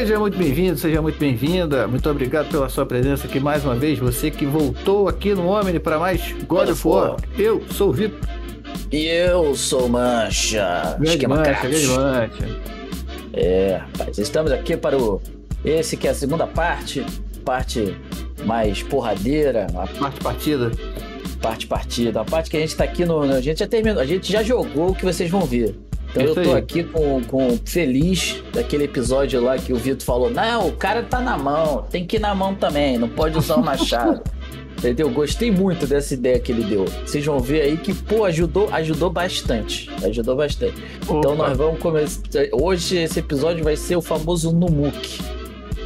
Seja muito bem-vindo, seja muito bem-vinda. Muito obrigado pela sua presença aqui mais uma vez. Você que voltou aqui no Omni para mais God of War. Eu sou o Vitor. E eu sou Mancha. Grande Esquema mancha, craft. grande mancha. É, rapaz, estamos aqui para o. Esse que é a segunda parte, parte mais porradeira, a Parte partida. parte partida, a parte que a gente tá aqui no. A gente já terminou, a gente já jogou o que vocês vão ver. Então Isso eu tô aí. aqui com, com feliz daquele episódio lá que o Vitor falou: não, o cara tá na mão, tem que ir na mão também, não pode usar o machado. Entendeu? Gostei muito dessa ideia que ele deu. Vocês vão ver aí que, pô, ajudou, ajudou bastante. Ajudou bastante. Então Opa. nós vamos começar. Hoje esse episódio vai ser o famoso Numuk.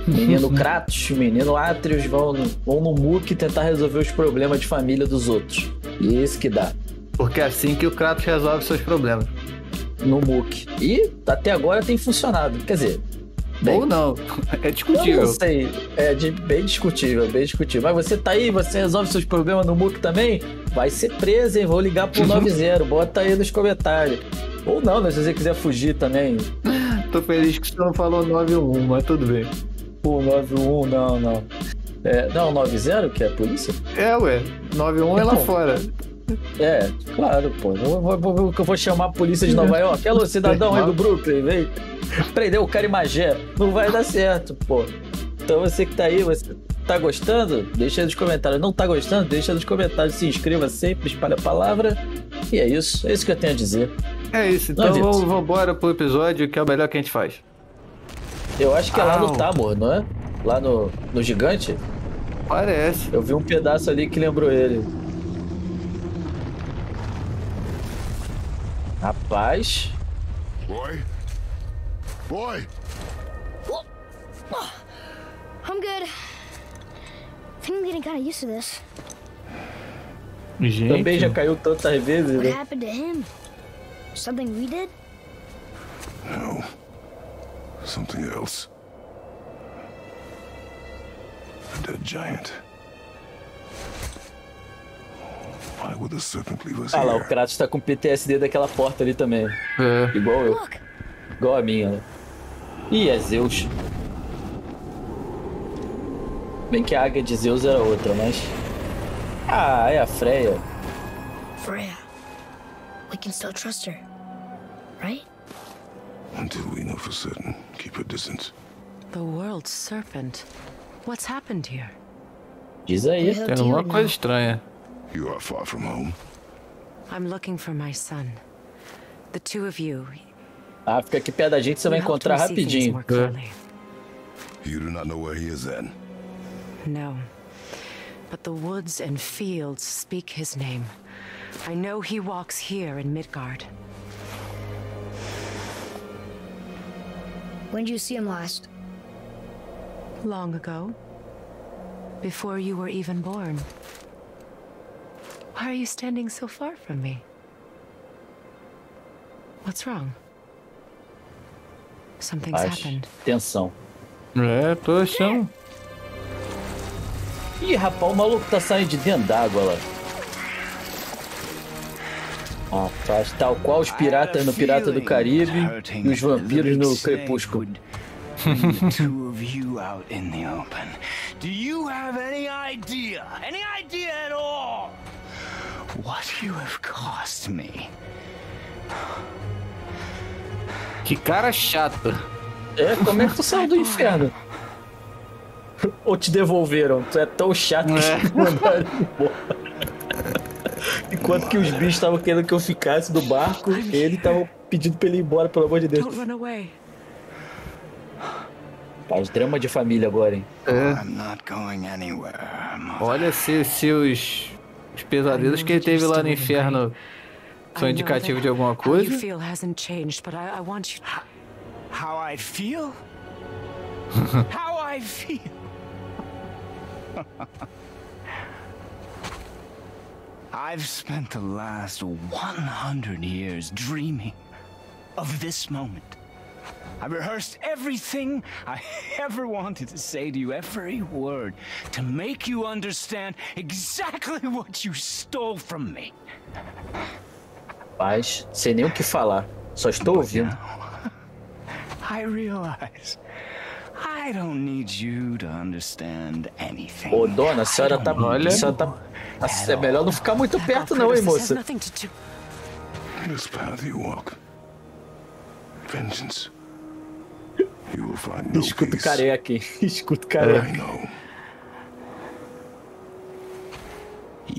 Menino Kratos, menino Atreus vão, no- vão no Muk tentar resolver os problemas de família dos outros. E é isso que dá. Porque é assim que o Kratos resolve seus problemas. No Muk. E até agora tem funcionado. Quer dizer, bem, Ou não. É eu discutível. não sei. É de- bem discutível, bem discutível. Mas você tá aí, você resolve seus problemas no Muk também? Vai ser preso, hein? Vou ligar pro 90. Bota aí nos comentários. Ou não, né? Se você quiser fugir também. Tô feliz que você não falou 9-1, mas tudo bem. O 91, não, não. É, não, 90 que é a polícia? É, ué. 9-1 é lá Então. fora. É, claro, pô. Eu vou, vou- eu vou chamar a polícia de Nova York. Alô, cidadão aí do Brooklyn, vem. Prendeu o cara em Magé. Não vai dar certo, pô. Então você que tá aí, você tá gostando? Deixa aí nos comentários. Não tá gostando? Deixa nos comentários. Se inscreva sempre, espalha a palavra. E é isso. É isso que eu tenho a dizer. É isso, então Não, vamos, vamos embora pro episódio que é o melhor que a gente faz. Eu acho que é lá no Au. Tabor, não é? Lá no, no Gigante. Parece. Eu vi um pedaço ali que lembrou ele. Rapaz. Boy? Boy! I'm good. I think I'm getting kind of used to this. Gente. Também já caiu tantas vezes, What né? happened to him? Something we did? No. Something else. A dead giant. Ah lá, o? Kratos tá com PTSD daquela porta ali também. É. Igual eu. Igual a minha, né? Ih, é Zeus. Bem que a águia de Zeus era outra, mas. Ah, é a Freya. Freya. We can still trust her, right? Until we know for certain, keep a distance. The world's serpent. What's happened here? Diz aí. Tem alguma coisa estranha. You are far from home. I'm looking for my son. The two of you. Ah, fica aqui perto da gente, você vai you helped encontrar me see things rapidinho. more clearly. You do not know where he is then. No. But the woods and fields speak his name. I know he walks here in Midgard. When did you see him last? Long ago. Before you were even born. Why are you standing so far from me? What's wrong? Something's happened. atenção. É, tô achando. Ih, rapaz, o maluco tá saindo de dentro d'água lá. Rapaz, tal qual os piratas no Pirata do Caribe e os vampiros no Crepúsculo. two of you out in the open. Do you have any idea, any idea at all, what you have cost me? Que cara chato. É, como é que tu saiu do inferno? Ou te devolveram? Tu é tão chato que É. te mandaram embora. Enquanto que os bichos estavam querendo que eu ficasse no barco, ele tava pedindo pra ele ir embora, pelo amor de Deus. Don't run away. Faz drama de família agora, hein? Mother. Olha se, se os, os pesadelos que ele teve lá no inferno são indicativos de alguma coisa. feel hasn't changed, but I, I want you. How I feel? How I feel? I've spent the last 100 years dreaming of this moment. I rehearsed everything I ever wanted to say to you, every word, to make you understand exactly what you stole from me. Mas, sem nem o que falar. Só estou ouvindo. I realize. I don't need you to understand anything. Ô, dona, a senhora tá. Olha. A senhora tá. a- É melhor não ficar muito perto, não, hein, moça? This path you walk. Vengeance. You will find no Escuta o peace. careca, hein? Escuta o I careca. know.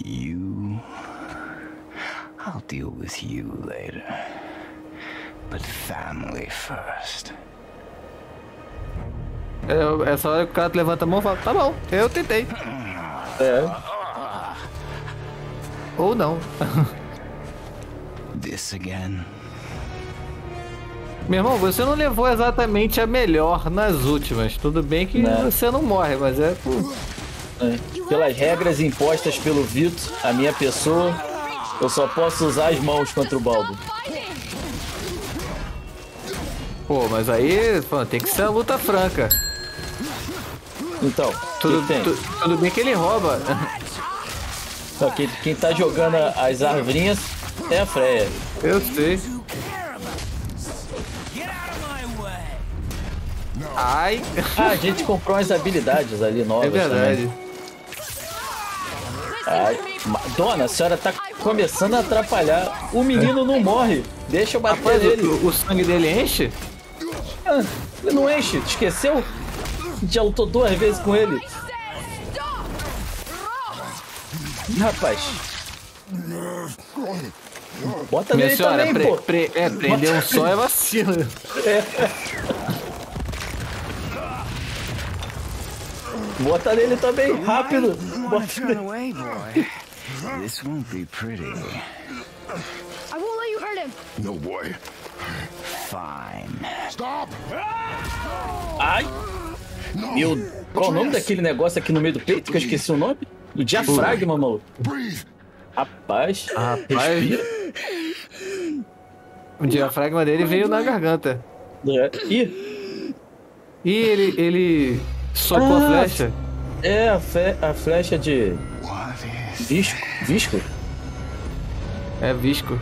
You. I'll deal with you later. But family first. É, essa hora que o cara levanta a mão e fala, tá bom, eu tentei. É. Ou não. This again. Meu irmão, você não levou exatamente a melhor nas últimas. Tudo bem que Não. você não morre, mas é por... é. Pelas regras impostas pelo Vito, a minha pessoa, eu só posso usar as mãos contra o Baldo. Pô, mas aí pô, tem que ser a luta franca. Então, Tudo, tem. tu- tudo bem que ele rouba. Não, quem, quem tá jogando as arvrinhas é a Freya. Eu sei. Ai, Ah, a gente comprou umas habilidades ali novas é verdade. também. Ai, dona, a senhora tá começando a atrapalhar. O menino não morre. Deixa eu bater Rapaz, nele. o, o sangue dele enche? Ah, ele não enche, esqueceu? Já lutou duas vezes com ele. Rapaz. Bota Minha nele senhora, também, pre- pre- é, prender um só é vacilo. Bota nele também, rápido. Bota nele. This won't be pretty. I won't let you hurt him. No, boy. Fine. Stop! Ai. Meu, qual o nome daquele negócio aqui no meio do peito que eu esqueci o nome? Do diafragma, maluco. Breathe! Rapaz. Rapaz. Respira. O diafragma dele veio na garganta. É. Ih, E ele, ele socou a Ah. flecha. é a, fe- a flecha de visco. Visco? É visco.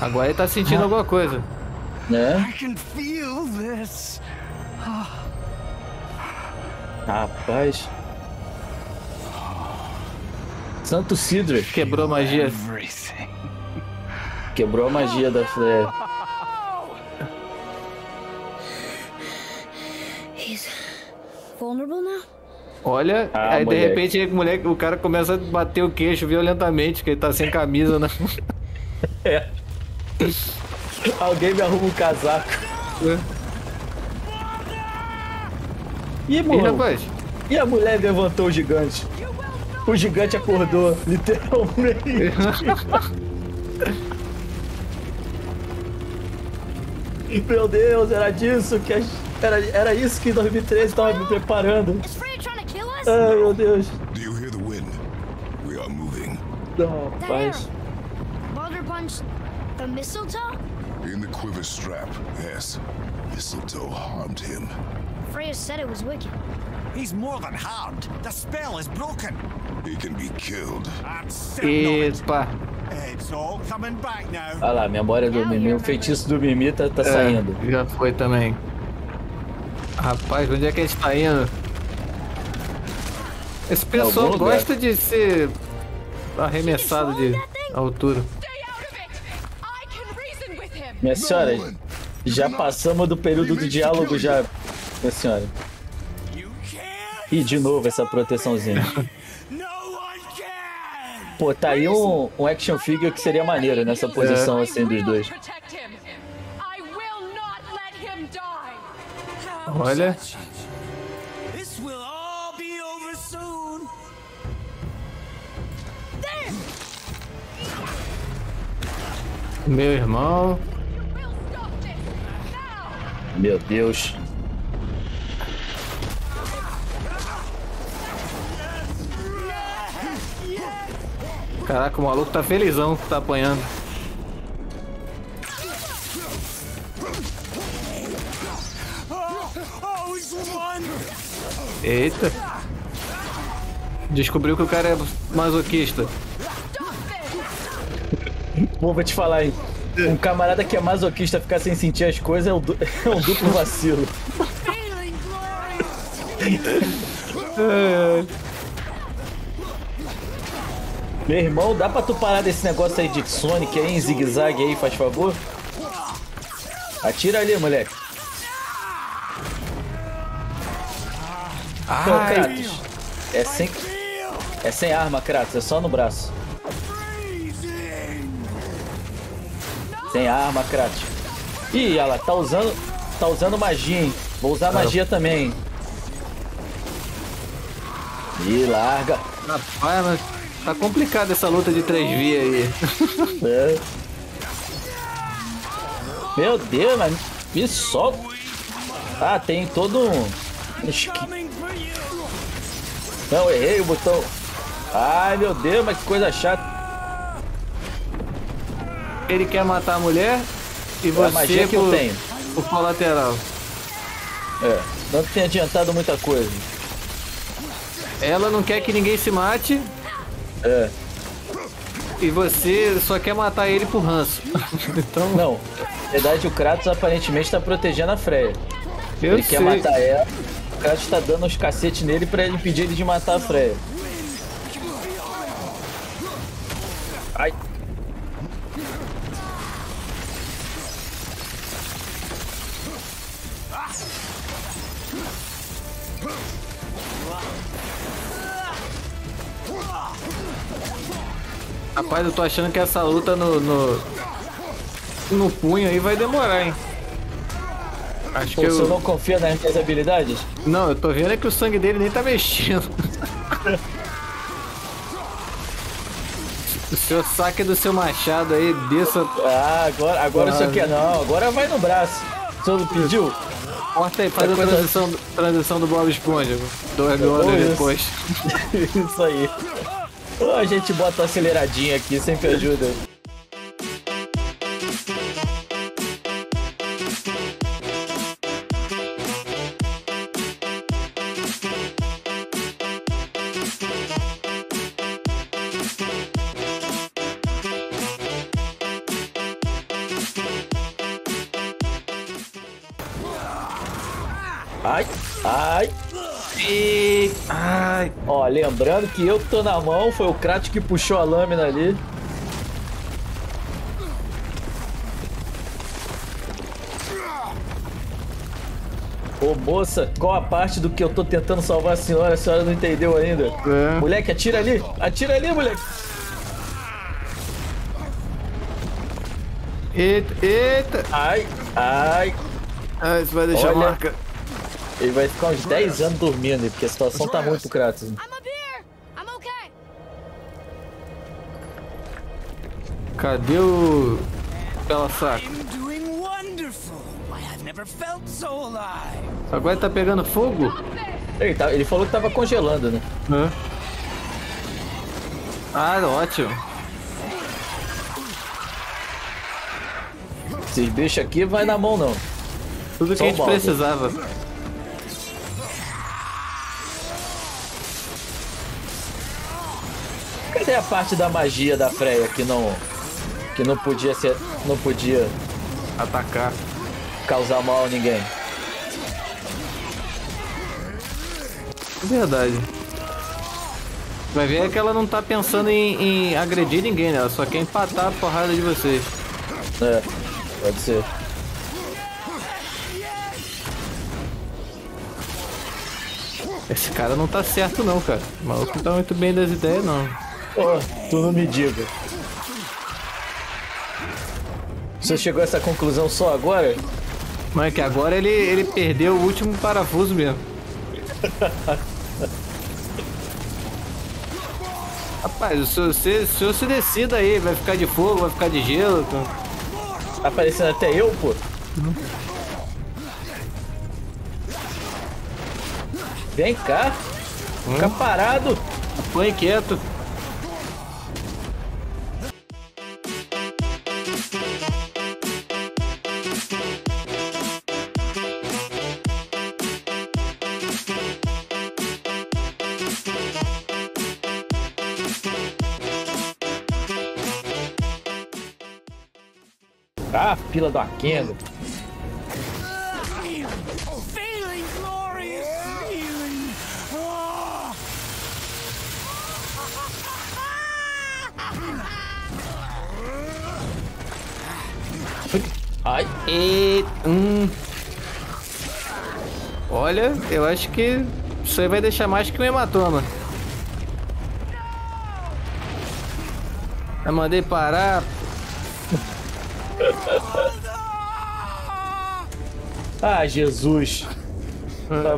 Agora ele tá sentindo alguma coisa. Né? This. Rapaz. Santo Sidre Quebrou a magia. Quebrou a magia da Freya. Vulnerable now? Olha, Ah, aí de moleque. repente o, moleque, o cara começa a bater o queixo violentamente, que ele tá sem camisa, né? É. Alguém me arruma um casaco. Ih, Ih, morreu. rapaz. E a mulher levantou o gigante. O gigante acordou, literalmente. Meu Deus, era disso que a- era, era isso que em 2013 estava me preparando. Ai, meu Deus. Do you hear the wind? We are moving. Não, rapaz. arrow. Baldur punched the mistletoe? In the quiver strap, yes. Mistletoe harmed him. Freya said it was wicked. He's more than harmed. The spell is broken. He can be killed. Epa. It's all coming back now. Olha lá, a memória do Mimi, o feitiço do Mimi tá, tá saindo. É, já foi também. Rapaz, onde é que a gente tá indo? Esse pessoal algum lugar. gosta de ser arremessado de altura. Minha senhora, já passamos do período do diálogo já, minha senhora. Ih, de novo essa proteçãozinha. Pô, tá aí um, um action figure que seria maneiro nessa posição assim dos dois. Olha, This will all be over soon. meu irmão. Meu Deus. Caraca, o maluco tá felizão que tá apanhando. Eita. Descobriu que o cara é masoquista. Pô, vou te falar, hein. Um camarada que é masoquista ficar sem sentir as coisas é um, du- é um duplo vacilo. Meu irmão, dá pra tu parar desse negócio aí de Sonic aí em zigue-zague aí, faz favor? Atira ali, moleque. Pô, Kratos. É sem. É sem arma, Kratos, é só no braço. Sem arma, Kratos. Ih, ela tá usando. Tá usando magia, hein? Vou usar magia também. Ih, larga. Rapaz, mas tá complicada essa luta de três vias aí. É. Meu Deus, mas me solta. Ah, tem todo um. Não, errei o botão. Ai, meu Deus, mas que coisa chata. Ele quer matar a mulher e É a você magia que eu tenho. por colateral. É, não tem adiantado muita coisa. Ela não quer que ninguém se mate É, e você só quer matar ele por ranço. então, não. Na verdade, o Kratos aparentemente tá protegendo a Freya. eu ele sei. quer matar ela. Kratos tá dando uns cacetes nele pra ele impedir ele de matar a Freya. Ai. Rapaz, eu tô achando que essa luta no, no, no punho aí vai demorar, hein? Acho Pô, que você eu... não confia nas minhas habilidades? Não, eu tô vendo é que o sangue dele nem tá mexendo. o seu saque do seu machado aí, desça. Ah, agora, agora Ah, isso aqui é não. Agora vai no braço. O senhor pediu? Corta aí, faz a coisa- transição, transição do Bob Esponja. Dois mil anos isso. depois. Isso aí. Ou a gente bota aceleradinha aqui, sempre ajuda. Ai, Ó, lembrando que eu tô na mão, foi o Kratos que puxou a lâmina ali. Ô moça, qual a parte do que eu tô tentando salvar a senhora? A senhora não entendeu ainda. É. Moleque, atira ali! Atira ali, moleque! eita, eita. Ai, ai. Ah, isso vai deixar Olha. marca. Ele vai ficar uns 10 anos dormindo, porque a situação tá pro Kratos. Cadê o... So alive. Agora tá pegando fogo? Ele, tá- ele falou que tava congelando, né? Hã? Ah, ótimo. Esses bichos aqui vai na mão, não. Tudo que Só a o gente precisava. Cadê a parte da magia da Freya que não que não podia ser não podia Atacar. causar mal a ninguém? É verdade. Vai ver que ela não tá pensando em, em agredir ninguém, né? Ela só quer empatar a porrada de vocês. É, pode ser. Esse cara não tá certo não, cara. O maluco não tá muito bem das ideias, não. Oh, tu não me diga. Você chegou a essa conclusão só agora? Mas é que agora ele, ele perdeu o último parafuso mesmo. Rapaz, o senhor, se, senhor se decida aí, vai ficar de fogo, vai ficar de gelo. Tá aparecendo até eu, pô. Vem cá. Fica parado. Põe quieto. Ah, fila do Aqueno. Ai, e... Hum. Olha, eu acho que isso aí vai deixar mais que um hematoma. Eu mandei parar, ah, Jesus.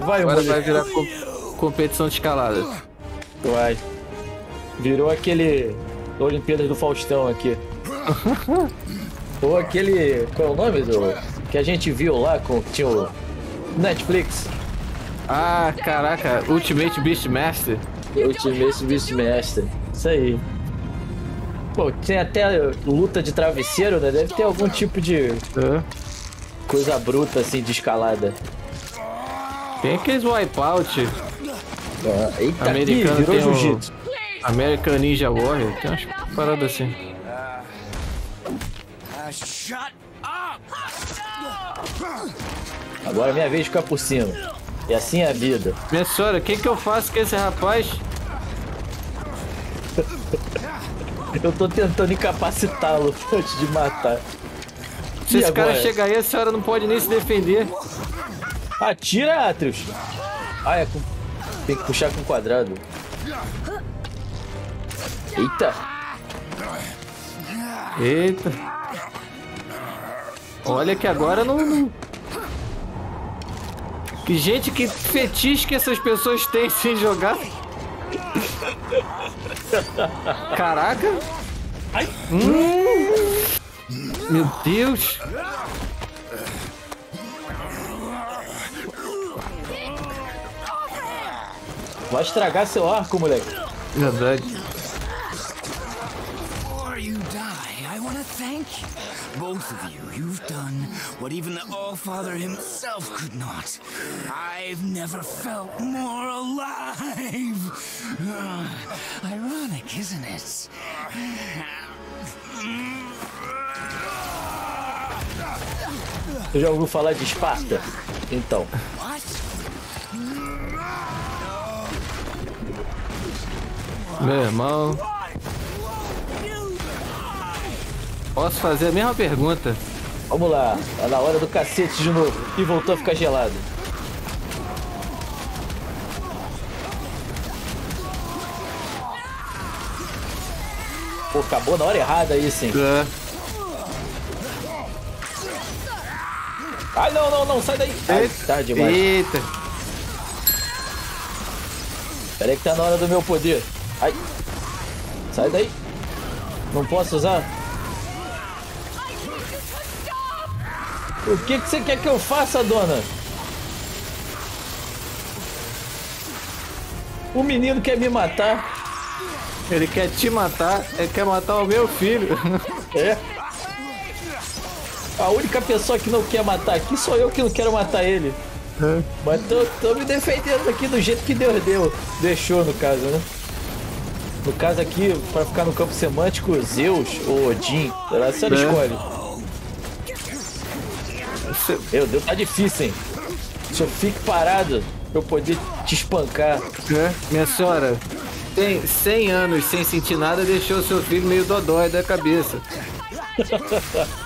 Vai, Agora vai virar com- competição de escalada. Vai. Virou aquele Olimpíadas do Faustão aqui. Ou aquele. Qual é o nome do. Que a gente viu lá com. Tinha o. Netflix. Ah, caraca, Ultimate Beastmaster. Ultimate Beastmaster. Isso aí. Pô, tem até luta de travesseiro, né? Deve ter algum tipo de Hã? Coisa bruta assim de escalada. Tem aqueles wipeout. Ah, eita, Americano ih, virou. American Ninja Warrior. Tem umas paradas assim. Agora é minha vez de ficar por cima. E assim é a vida. Minha senhora, o que, que eu faço com esse rapaz? Eu tô tentando incapacitá-lo antes de matar. Se E esse cara chegar aí, a senhora não pode nem se defender. Atira, Atreus! Ah, é com... Tem que puxar com quadrado. Eita! Eita. Olha que agora não. Que gente, que fetiche que essas pessoas têm sem jogar. Caraca. Hum. Meu Deus. Vai estragar seu arco, moleque. Verdade. Before you die, I want to thank both of you. You've done what even the All-Father himself could not. I've never felt more alive. Ah, ironic, isn't it? Você já ouviu falar de Esparta? Então. Meu irmão. Posso fazer a mesma pergunta? Vamos lá. Tá na hora do cacete de novo. E voltou a ficar gelado. Pô, acabou na hora errada aí, sim. É. Ai, não, não, não, sai daí. Ai, tá demais. Eita. Pera aí que tá na hora do meu poder. Ai. Sai daí. Não posso usar? O que, que você quer que eu faça, dona? O menino quer me matar. Ele quer te matar, ele quer matar o meu filho. É. A única pessoa que não quer matar aqui sou eu que não quero matar ele. Mas tô, tô me defendendo aqui do jeito que Deus deu. Deixou, no caso, né? No caso aqui, pra ficar no campo semântico, Zeus ou Odin. lá, A senhora É. escolhe. Meu Deus, tá difícil, hein? Se eu fique parado, pra eu poder te espancar. É, Minha senhora, tem 100 anos sem sentir nada, deixou seu filho meio dodói da cabeça.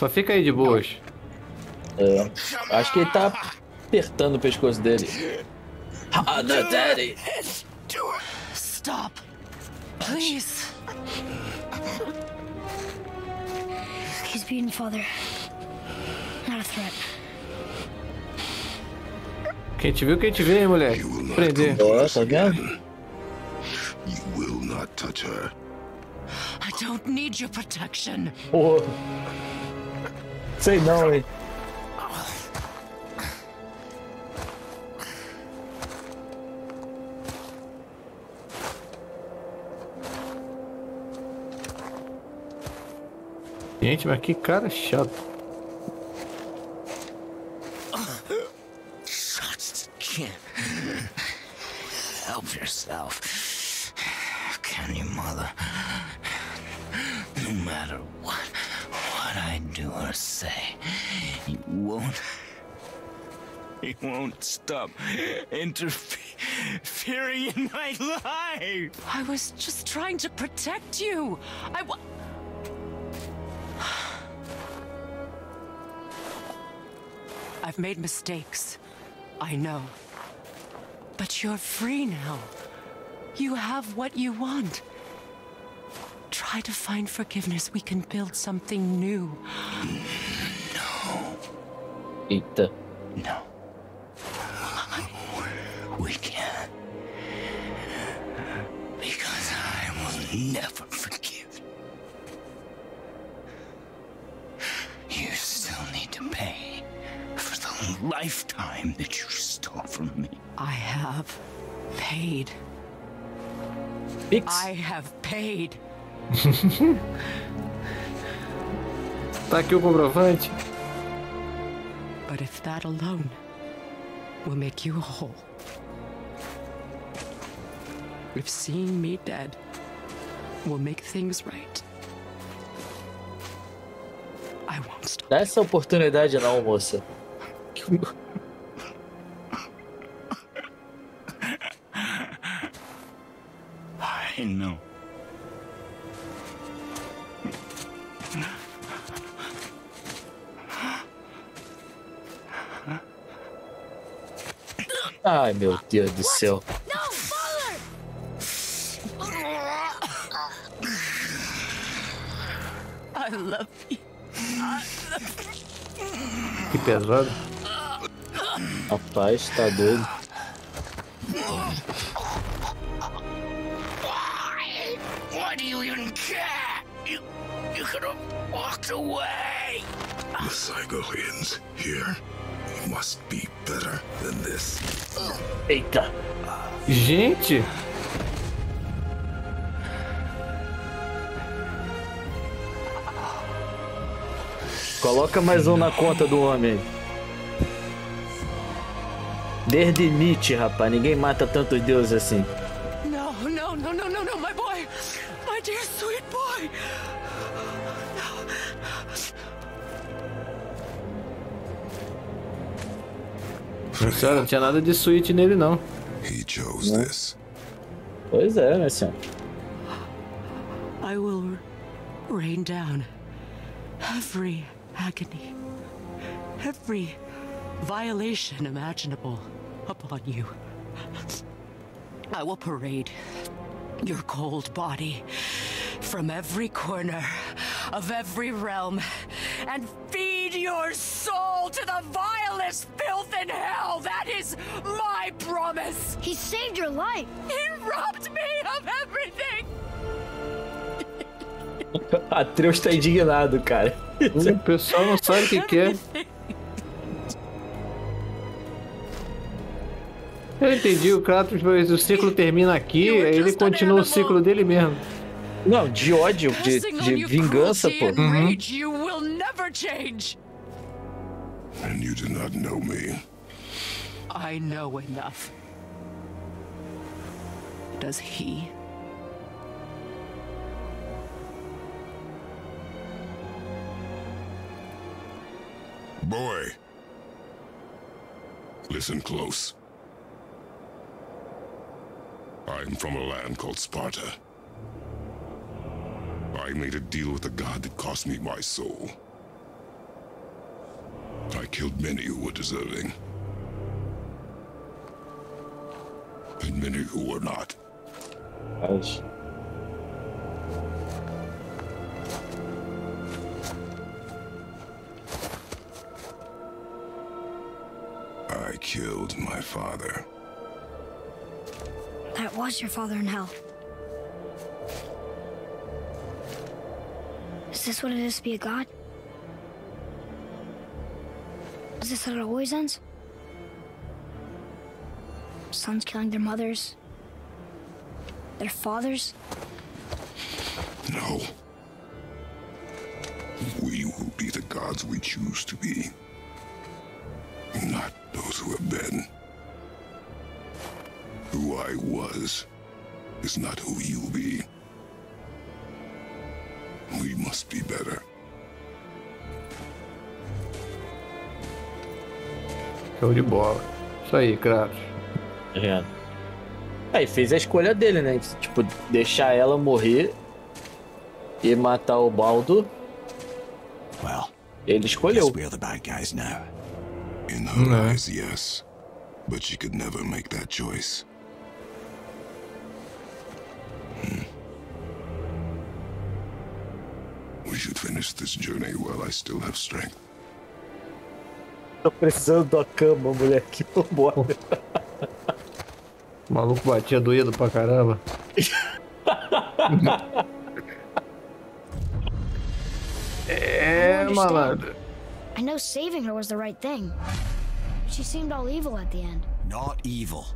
Só fica aí de boas. É, acho que ele tá apertando o pescoço dele. Ah, the daddy! Stop. Please. He's beaten, Father. Not a threat. Quem te viu, quem te vê, hein, moleque? Prender. Tá vendo? You will not touch her. I don't need your protection. Porra. Sei não, hein? Gente, mas que cara chato. Help yourself. Can you, mother? Say, you won't. You won't stop interfering in my life. I was just trying to protect you. I wa- I've made mistakes. I know. But you're free now. You have what you want. Try to find forgiveness. We can build something new. Eita. No. We can't. Because I will never forgive. You still need to pay for the lifetime that you stole from me. I have paid. Pix. I have paid. Tá aqui o comprovante. But if that alone will make you whole, if seeing me dead will make things right, I won't stop. Dá essa oportunidade não, moça. Ai, meu Deus do céu. No, Father! I love you. Que pesado. Rapaz, tá doido. Why do you even care? You, you could have walked away. The Psychoians here must be better than this. Eita. Gente! Coloca mais um na conta do homem. Desde Nietzsche, rapaz. Ninguém mata tantos deuses assim. Senhora, não tinha nada de suíte nele, não. He chose this. Pois é, né, senhor? I will rain down every agony, every violation imaginable upon you. I will parade your cold body from every corner of every realm and feed your soul to the vilest filth in hell. That is my promise. He saved your life. He robbed me of everything. Atreus tá indignado, cara. O pessoal não sabe o que quer. Eu entendi, o Kratos, mas o ciclo termina aqui, aí ele continua o ciclo dele mesmo. Não, de ódio, de, de vingança, pô. and And you do not know me. I know enough. does he. Boy. Listen close. I'm from a land called Sparta. I made a deal with a god that cost me my soul. I killed many who were deserving. And many who were not. Mas... I killed my father. That was your father in hell. Is this what it is to be a god? Is this it always ends? Sons killing their mothers? Their fathers? No. We will be the gods we choose to be. Not those who have been. Who I was is not who you'll be. We must be better. Show de bola. Isso aí, Kratos. É. Aí fez a escolha dele, né? Tipo, deixar ela morrer e matar o Baldo. Well, Ele escolheu. we're the bad guys now. In her eyes, yes. But she could never make that choice. Hmm. We should finish this journey while I still have strength. Tô precisando da cama, moleque. Vambora. O maluco batia doído pra caramba. é, malandro. I know saving her was the right thing. She seemed all evil at the end. Not evil.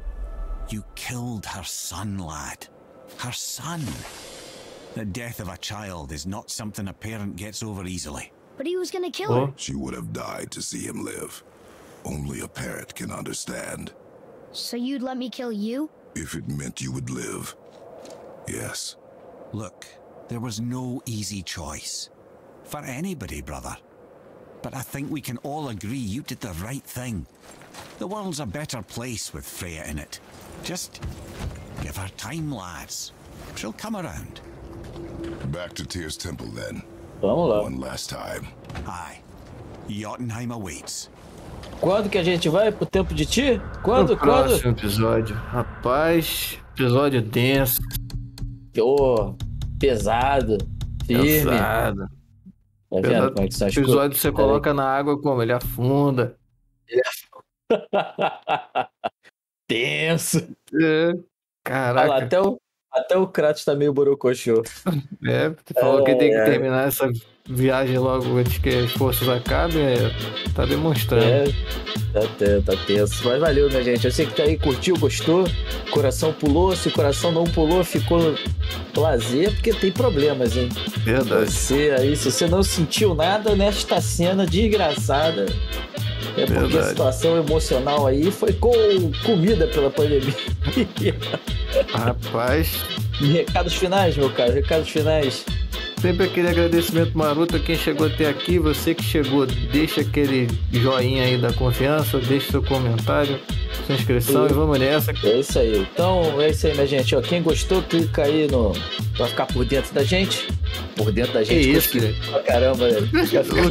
You killed her son, lad. Her son. The death of a child is not something a parent gets over easily. But he was gonna kill Ó, her. She would have died to see him live. Only a parent can understand. So you'd let me kill you? If it meant you would live. Yes. Look, there was no easy choice. For anybody, brother. But I think we can all agree you did the right thing. The world's a better place with Freya in it. Just give her time, lads. She'll come around. Back to Tyr's temple then. Vamos lá. One last time. Aye. Jotunheim awaits. Quando que a gente vai pro tempo de ti? Quando? no Quando? próximo episódio. Rapaz, episódio denso, Ô, pesado, firme. pesado. Tá vendo Pesado. como é que são as episódio você coisas? coloca na água como? Ele afunda. Tenso. É, Olha lá, Caraca. até o, até o Kratos tá meio borocochô. É, você falou que tem que É. terminar essa viagem logo antes que as forças acabem. É, tá demonstrando. É, tá, tá tenso. Mas valeu, minha gente. Eu sei que tá aí, curtiu, gostou. Coração pulou. Se o coração não pulou, ficou lazer, porque tem problemas, hein? Verdade. Você aí, se você não sentiu nada nesta cena desgraçada, é porque a Verdade. situação emocional aí foi com comida pela pandemia. Rapaz, E recados finais, meu cara, recados finais. sempre aquele agradecimento maroto a quem chegou até aqui. Você que chegou, deixa aquele joinha aí da confiança, deixa seu comentário, sua inscrição Sim. e vamos nessa. É isso aí. Então é isso aí, minha gente. Ó, quem gostou, clica aí no. pra ficar por dentro da gente. Por dentro da Que gente. isso, coisa gente. Pra caramba, né?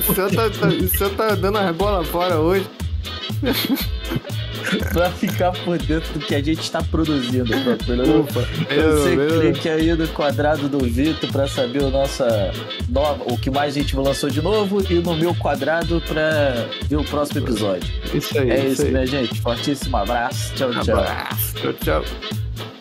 O senhor tá, tá- o senhor tá dando as bolas fora hoje. pra ficar por dentro do que a gente está produzindo. Ufa, Você melhorou, melhorou. clique aí no quadrado do Vitor para saber o nossa nova, o que mais a gente lançou de novo e no meu quadrado para ver o próximo episódio. Isso aí, É isso isso, aí. minha gente. Fortíssimo abraço. Tchau, tchau. Abraço. Tchau, tchau.